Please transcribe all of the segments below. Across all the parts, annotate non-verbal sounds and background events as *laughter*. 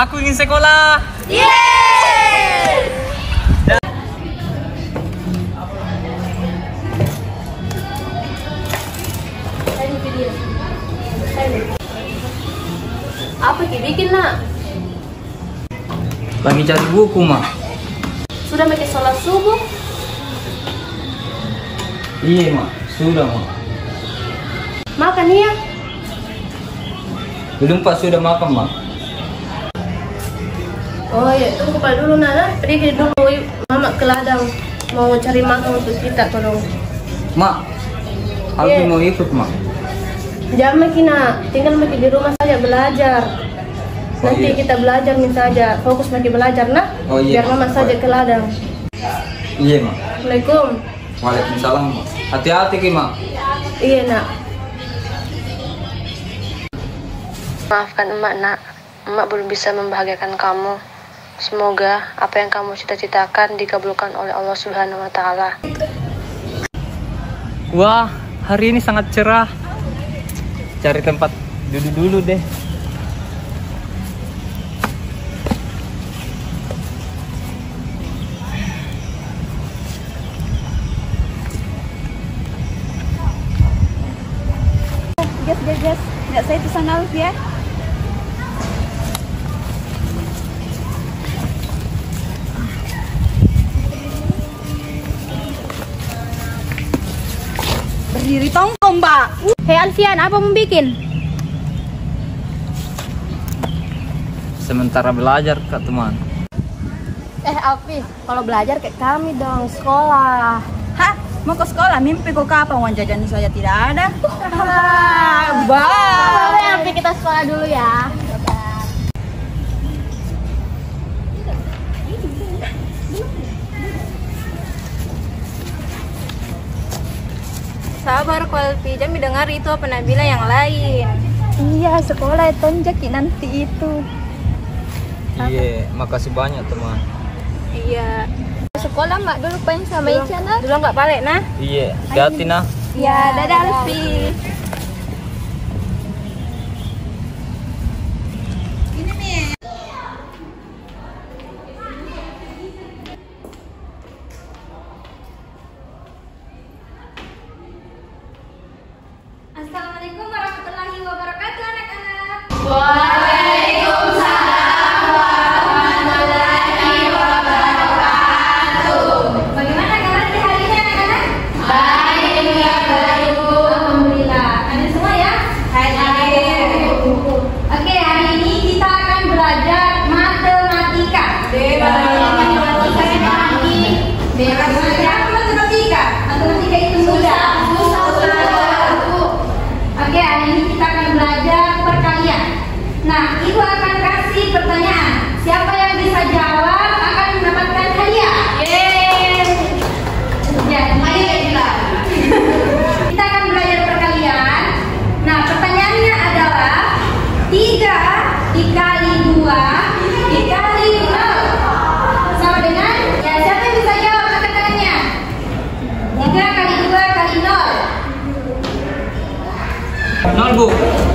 Aku ingin sekolah. Apa yang bikin nak? Lagi cari buku, Mak. Sudah pakai sholat subuh? Iya, Mak. Sudah, Mak. Makan ya? Belum Pak sudah makan, Mak. Oh iya, tunggu pak dulu Nana. Pergi dulu mama ke ladang mau cari makan untuk kita tolong. Mak, aku Iya. mau ikut, Mak. Jangan makin nak, tinggal makin di rumah saja belajar. Oh, Nanti iya. kita belajar nih saja, fokus makin belajar nah. Oh, iya, Biar mama Mak. saja ke ladang. Iya, Mak. Assalamualaikum. Waalaikumsalam, Mak. Hati-hati, Ki, Mak. Iya nak. Maafkan emak nak, emak belum bisa membahagiakan kamu. Semoga apa yang kamu cita-citakan dikabulkan oleh Allah Subhanahu wa taala. Wah, hari ini sangat cerah. Cari tempat duduk dulu deh. Gas, gas, gas. Nggak saya pesan Alf ya. Berdiri tongkong, Mbak. Hei Alfian, apa mau bikin? Sementara belajar, Kak teman. Eh, Alfi, kalau belajar kayak kami dong, sekolah. Hah? Mau ke sekolah? Mimpi kok kapan uang jajan saya tidak ada? *laughs* Bye. Alfi kita sekolah dulu ya. Sabar Alfi, jangan dengar itu apa Nabila yang lain. Iya, sekolah tonjaki nanti itu. Iya, makasih banyak teman. Iya. Sekolah mak dulu pengen sama Ica nah. Dulu nggak balik nah. Iya, hati-hati nah. Iya, dadah Alfi. Bora! বলবো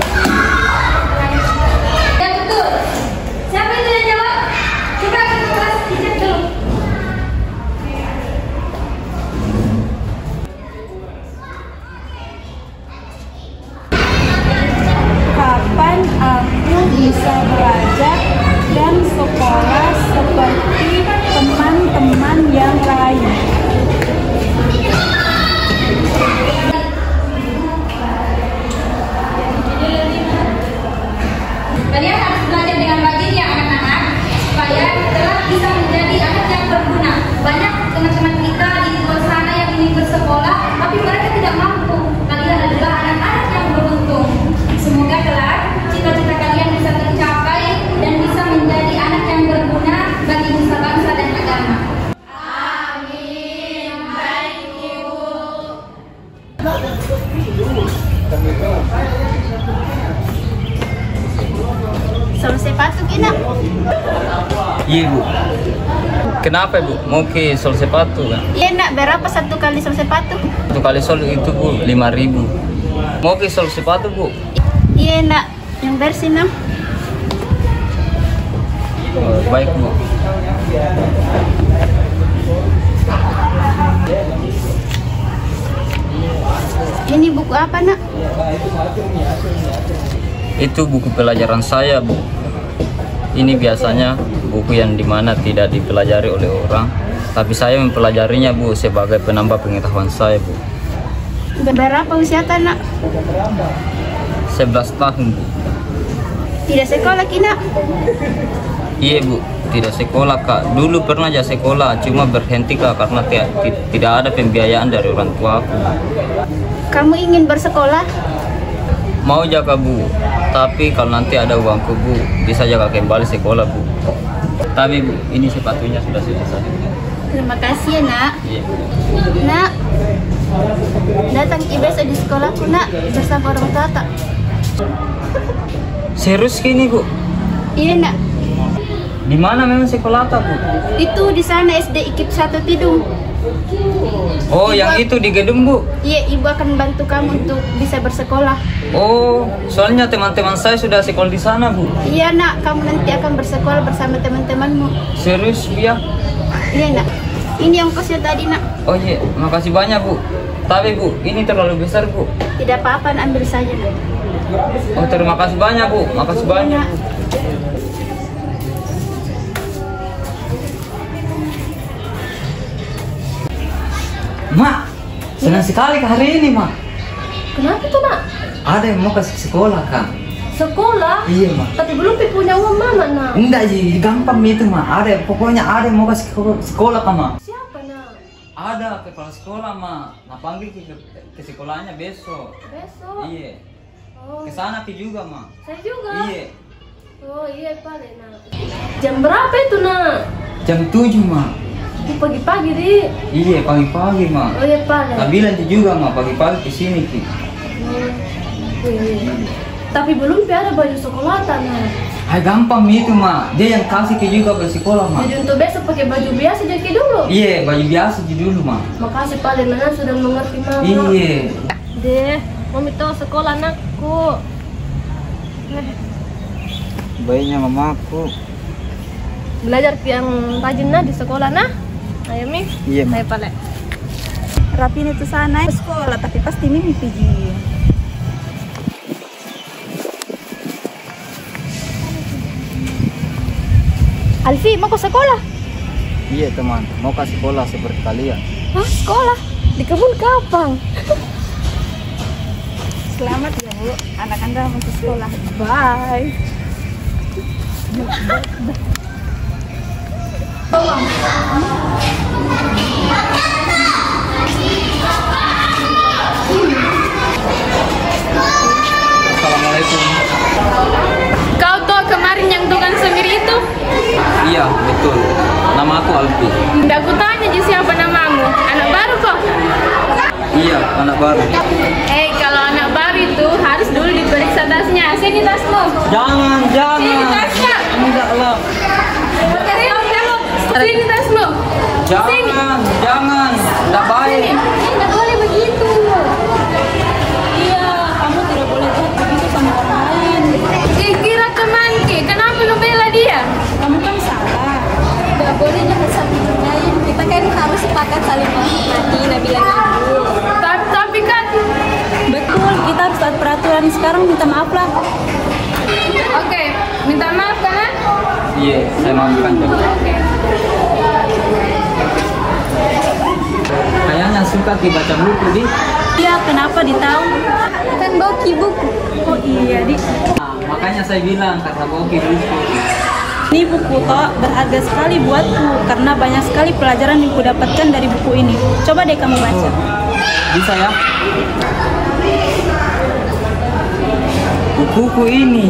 Kenapa, Bu? Mau ke sol sepatu kan? Iya nak, berapa satu kali sol sepatu? Satu kali sol itu, Bu, 5000 Mau ke sol sepatu, Bu? Iya nak, yang bersih nak. Oh, baik Bu. Ini buku apa nak? Itu buku pelajaran saya Bu. Ini biasanya buku yang di mana tidak dipelajari oleh orang, tapi saya mempelajarinya Bu sebagai penambah pengetahuan saya Bu. Berapa usia nak? 11 tahun Bu. Tidak sekolah kina? Iya Bu, tidak sekolah Kak. Dulu pernah aja sekolah, cuma berhenti Kak karena ti- ti- tidak ada pembiayaan dari orang tua aku. Kamu ingin bersekolah? Mau jaga Bu, tapi kalau nanti ada uangku Bu, bisa jaga kembali sekolah Bu. Tapi Bu, ini sepatunya sudah selesai. Terima kasih ya nak. Iya. Nak, datang i besok di sekolahku nak bersama orang tua tak? *laughs* Serius gini Bu? Iya nak. Di mana memang sekolah tak Bu? Itu di sana SD IKIP 1 Tidung. Oh, yang itu di gedung Bu. Iya, ibu akan bantu kamu untuk bisa bersekolah. Oh, soalnya teman-teman saya sudah sekolah di sana Bu. Iya nak, kamu nanti akan bersekolah bersama teman-temanmu. Serius Bu ya? Iya nak. Ini ongkosnya tadi nak. Oh iya, makasih banyak Bu. Tapi Bu, ini terlalu besar Bu. Tidak apa-apa, ambil saja nak. Oh terima kasih banyak Bu, makasih banyak. Nak. Mak, senang sekali ke hari ini Mak. Kenapa tuh nak? Ada yang mau ke sekolah kan? Sekolah? Iya Mak. Tapi belum punya uang mama nak. Enggak ji, gampang itu Mak. Ada, pokoknya ada yang mau ke sekolah, sekolah kan Mak. Siapa nak? Ada kepala sekolah Mak. Nah panggil ke, ke sekolahnya besok. Besok. Iya. Oh, Ke sana Pi juga Mak. saya juga. Iya. Oh iya paling nak. Jam berapa itu nak? Jam 7 Mak. Pagi-pagi di. Iya pagi-pagi Mak. Oh iya paling. Nah bilang juga Mak pagi-pagi ke sini Ki. Oh, iya. Tapi belum pi ada baju sekolah. Hai gampang itu Mak. Dia yang kasih ke juga ke sekolah Mak. Jadi untuk besok pakai baju biasa jadi dulu. Iya, baju biasa aja dulu, Mak. Makasih paling Nana sudah mengerti mama. Iya. Deh, mau minta sekolah anakku. Bayinya mamaku. Belajar yang rajin nah di sekolah nah. Ayo mi. Iya, Ayo pale. Rapin itu sana sekolah, tapi pasti mimi pergi. Alfi, mau ke sekolah? Iya, teman. Mau ke sekolah seperti kalian. Hah, sekolah? Di kebun kapang. Selamat ya bu, anak anda masuk sekolah. Bye. *laughs* Assalamualaikum. Kau tuh kemarin yang tukang semir itu? Iya, betul. Nama aku Alfi. Nggak aku tanya ji siapa namamu. Anak baru kok. Iya, anak baru. Eh, kalau anak baru itu harus dulu diperiksa tasnya. Sini tasmu. Jangan, Sini jangan. tasnya. Enggak lah. Sini. Sini tasmu. Jangan, jangan. Enggak baik. Nggak boleh begitu. Iya, kamu tidak boleh buat begitu sama orang lain. Ih, kira teman ki. Kenapa lu bela dia? Kamu kan salah. Nggak boleh jangan saling bermain. Kita kan harus sepakat saling menghormati Nabila Ibu. Tapi, tapi kan Betul, kita harus taat peraturan. Sekarang minta maaf lah. Oke, minta maaf kan? Iya, saya maafkan juga. Oke. Kayaknya suka ki baca buku, Di. Iya, kenapa ditahu? Kan Boki buku. Oh iya, di. Nah, makanya saya bilang karena boki buku. Ini buku toh berharga sekali buatku karena banyak sekali pelajaran yang kudapatkan dari buku ini. Coba deh kamu baca. Bisa ya? Bukuku ini.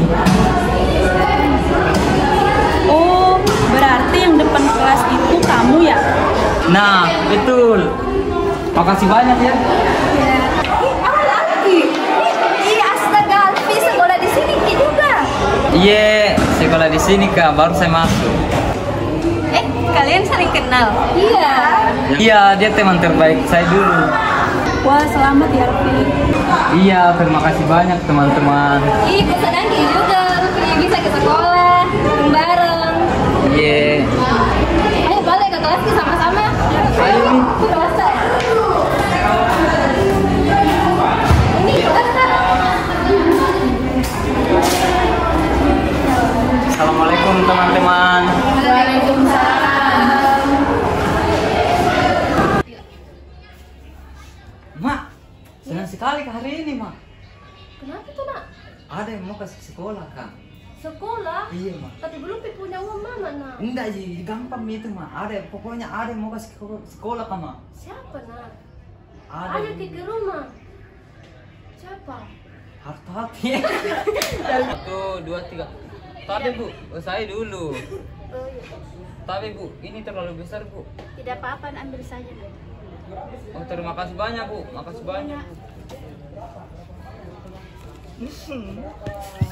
Oh, berarti yang depan kelas itu kamu ya? Nah, betul. Makasih banyak ya. Ih, astaga, Alfi sekolah di sini Ki juga. Iya, sekolah di sini kak. Baru saya masuk. Eh, kalian saling kenal? Iya. Iya, dia teman terbaik saya dulu. Wah, selamat ya, Alfi. Iya, terima kasih banyak teman-teman. Ih, Ki juga. Alfi bisa ke sekolah bareng. Iya. Ayo Assalamualaikum teman-teman. Mak, senang sekali hari ini, Mak. Kenapa tuh nak? Ada yang mau kasih sekolah, Kak. Sekolah? Iya, Mak. Tapi belum pi punya uang mama nak. Enggak, Ji. Gampang itu, Mak. Ada, pokoknya ada yang mau kasih ke- sekolah, Kak, Mak. Siapa nak? Ada. Ayo ke ke rumah. Siapa? Hati-hati. *laughs* Satu, dua, tiga. Tapi, Bu, saya dulu. Oh, iya. Tapi, Bu, ini terlalu besar, Bu. Tidak apa-apa, ambil saja. Oh, terima kasih banyak, Bu. Makasih banyak.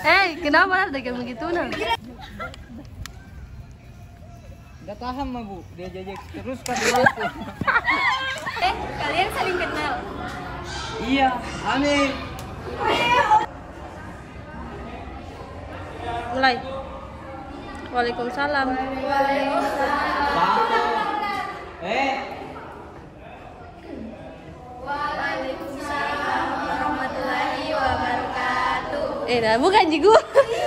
Hei, kenapa ada kayak begitu nak? Gak tahan mah bu, dia jajak terus kan. *laughs* Eh, kalian saling kenal. iya, aneh. Mulai. Waalaikumsalam. Satu. Eh, Eh, nah, bukan Ji gua.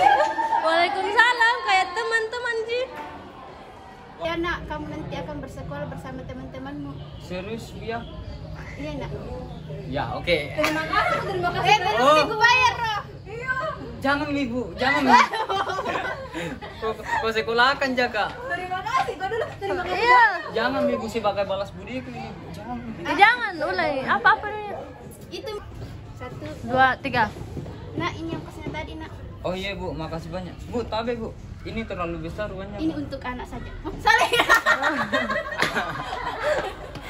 *laughs* Waalaikumsalam, kayak teman-teman Ji. Ya nak, kamu nanti akan bersekolah bersama teman-temanmu. serius dia? Iya nak. Ya, oke. Terima kasih, terima kasih. Eh, belum Oh. minggu bayar. Jangan ibu, jangan. *laughs* Kau, kau sekolahkan jaga. Terima kasih, kau dulu. Terima kasih. Iya. Jangan ibu sebagai balas budi ibu. Jangan. Eh, jangan, mulai. Apa-apa nih? Itu satu. Dua, tiga. Nak, ini yang pesan tadi nak. Oh iya bu, makasih banyak. Bu, tapi bu, ini terlalu besar ruannya. Ini Bu. untuk anak saja. Oh, salah. *laughs*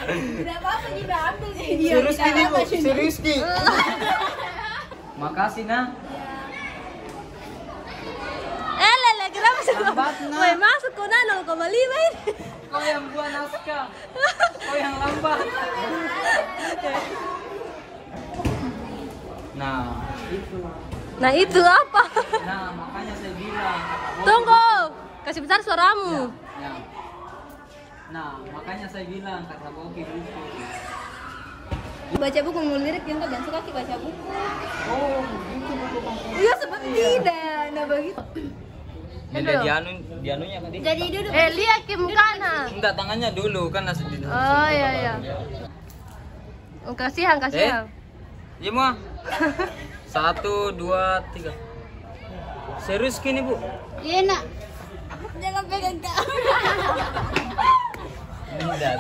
Tidak apa-apa, tidak ambil. Serius ini bu, serius *laughs* ki. Makasih nah. Eh, lele, kenapa sih? Lambat. Woi, masuk kau na 0,5 ini. Kau yang buat naskah. Kau yang lambat. Nah, itu. Nah, itu apa? Nah, makanya saya bilang. Tunggu. Kasih besar suaramu. Ya. Nah, makanya saya bilang kata Boki buku. Baca buku mau lirik yang kau suka ki baca buku. Oh, itu buku. Iya seperti tidak. Nah begitu. Jadi dianu dianunya tadi. Jadi duduk. Eh, lihat ke mukana. Enggak, tangannya dulu kan nasi di Oh, iya, iya. Oh, Kasihan, kasihan. Iya, Ma. *laughs* Satu, dua, tiga. Serius gini, Bu? Iya nak. Jangan pegang kak. Enggak.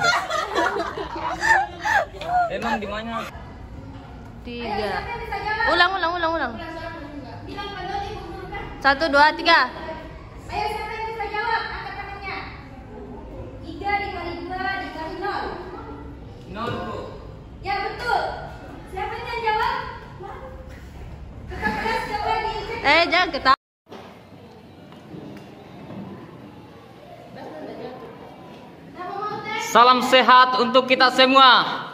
Emang di mana? Tiga. Ulang, ulang, ulang, ulang. Satu, dua, tiga. Ayo siapa yang bisa jawab? Angkat tangannya. Tiga dikali dua dikali nol. Nol, Bu. Ya betul. Siapa yang jawab? Kakak kelas coba dicek. Eh, jangan ketawa. Salam sehat untuk kita semua.